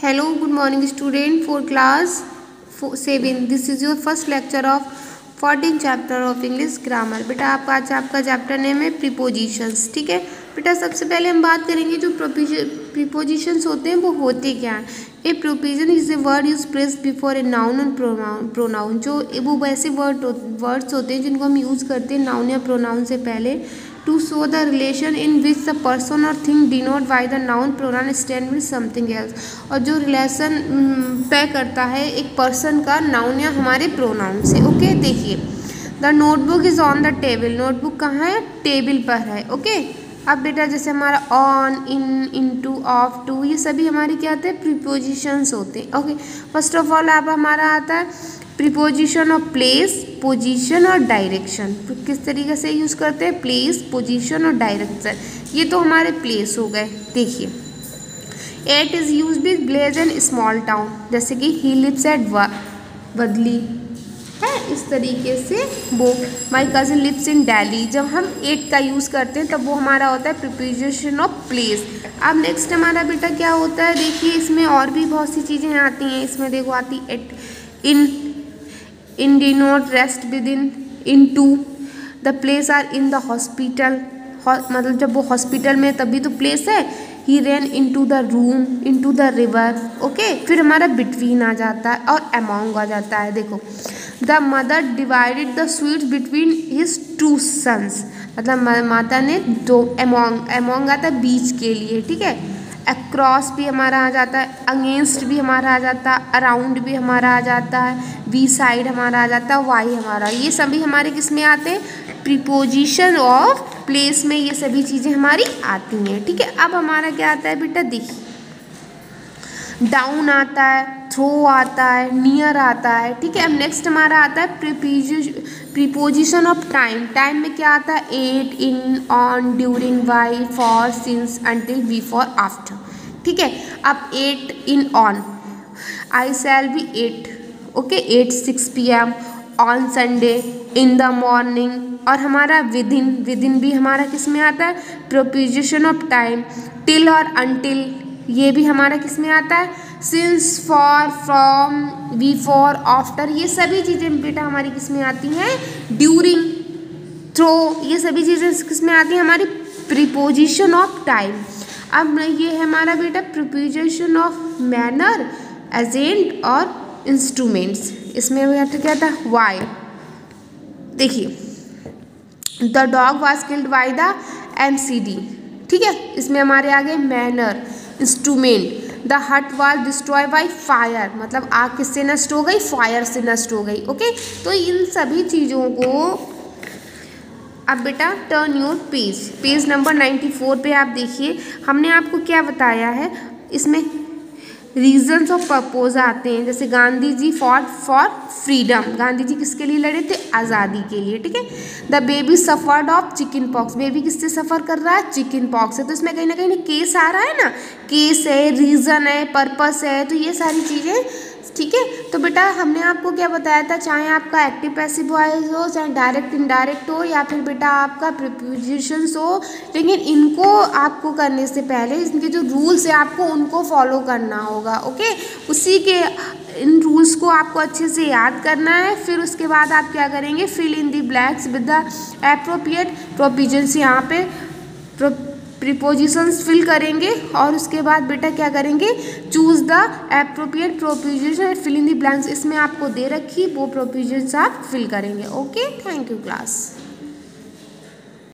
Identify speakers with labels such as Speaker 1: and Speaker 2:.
Speaker 1: hello, good morning, student. For class 7 this is your first lecture of fourteen chapter of English grammar बेटा, आपका आज आपका chapter name है prepositions ठीक है? बेटा, सबसे पहले हम बात करेंगे जो प्रीपोजिशंस होते हैं, वो होते क्या हैं? A preposition is a word use press before a noun and pronoun जो, वो वैसे वर्ड वर्ड्स होते हैं जिनको हम यूज़ करते हैं नाउन या प्रोनाउन से पहले। To show the relation in which the person और thing denote by the noun pronoun stand with something else और जो रिलेशन mm, तय करता है एक पर्सन का नाउन या हमारे प्रोनाउन से ओके देखिए the notebook is on the table notebook कहाँ है? टेबल पर है ओके अब बेटा जैसे हमारा on in into of to ये सभी हमारे क्या आते हैं? प्रीपोजिशंस होते हैं। ओके फ़र्स्ट ऑफ़ ऑल अब हमारा आता है प्रीपोजिशन ऑफ़ प्लेस पोजीशन और डायरेक्शन तो किस तरीके से यूज़ करते हैं? प्लेस पोजीशन और डायरेक्शन ये तो हमारे प्लेस हो गए। देखिए at is use with place and small town जैसे कि ही लिप्स एट बदली है। इस तरीके से वो my cousin lives in Delhi जब हम एट का यूज़ करते हैं, तब वो हमारा होता है प्रिपोजिशन ऑफ़ प्लेस अब नेक्स्ट हमारा बेटा क्या होता है? देखिए, इसमें और भी बहुत सी चीज़ें आती हैं। इसमें देखो, आती at in in denote rest with in into the place are in the hospital मतलब जब वो हॉस्पिटल में तभी तो प्लेस है। He ran into the room into the river okay फिर हमारा बिटवीन आ जाता है और अमोंग आ जाता है, देखो। The mother divided the sweets between his two sons मतलब माता ने दो एमोंग एमोंग आता है बीच के लिए, ठीक है? अक्रॉस भी हमारा आ जाता है अगेंस्ट भी हमारा आ जाता है अराउंड भी हमारा आ जाता है वी साइड हमारा आ जाता है वाई हमारा। ये सभी हमारे किसमें आते हैं? प्रीपोजिशन ऑफ़ प्लेस में ये सभी चीज़ें हमारी आती हैं, ठीक है? अब हमारा क्या आता है बेटा देखिए डाउन आता है थ्रो आता है नियर आता है, ठीक है? अब नेक्स्ट हमारा आता है प्रीपोजिशन ऑफ़ टाइम टाइम में क्या आता है? At in on during by for since until before after ठीक है? अब at in on I shall be at okay at six P M on Sunday in the morning और हमारा with in with in भी हमारा किसमें आता है? प्रोपोजिशन ऑफ़ टाइम टिल और अनटिल ये भी हमारा किसमें आता है? Since for from before after ये सभी चीज़ें बेटा हमारी किसमें आती हैं? ड्यूरिंग थ्रो ये सभी चीज़ें किसमें आती हैं? हमारी प्रिपोजिशन ऑफ़ टाइम अब ये है हमारा बेटा प्रिपोजिशन ऑफ़ मैनर एजेंट और इंस्ट्रूमेंट्स इसमें बेटा क्या था? वाई देखिए the dog was killed by the M C D ठीक है? इसमें हमारे आगे manner instrument the hut was destroy by fire मतलब आग किससे नष्ट हो गई? फायर से नष्ट हो गई ओके तो इन सभी चीज़ों को अब बेटा turn your page page number ninety four पर आप देखिए, हमने आपको क्या बताया है? इसमें रीजन्स ऑफ़ पर्पोज आते हैं, जैसे Gandhi ji for for freedom Gandhi ji किसके लिए लड़े थे? आज़ादी के लिए, ठीक है? The baby suffered of chicken pox baby किससे सफ़र कर रहा है? चिकन पॉक्स है तो इसमें कहीं ना कहीं केस आ रहा है ना? केस है रीज़न है पर्पस है तो ये सारी चीज़ें ठीक है? तो बेटा, हमने आपको क्या बताया था? चाहे आपका एक्टिव पैसिव वॉइस हो, चाहे डायरेक्ट इनडायरेक्ट हो, या फिर बेटा आपका प्रिपोजिशंस हो, लेकिन इनको आपको करने से पहले, इनके जो रूल्स है आपको उनको फॉलो करना होगा ओके उसी के, इन रूल्स को आपको अच्छे से याद करना है, फिर उसके बाद आप क्या करेंगे? Fill in the blanks with the appropriate prepositions यहाँ पे प्रिपोजिशंस फिल करेंगे और उसके बाद बेटा क्या करेंगे? Choose the appropriate preposition fill in the blanks इसमें आपको दे रखी, वो प्रोपोजिशंस आप फिल करेंगे. Okay thank you class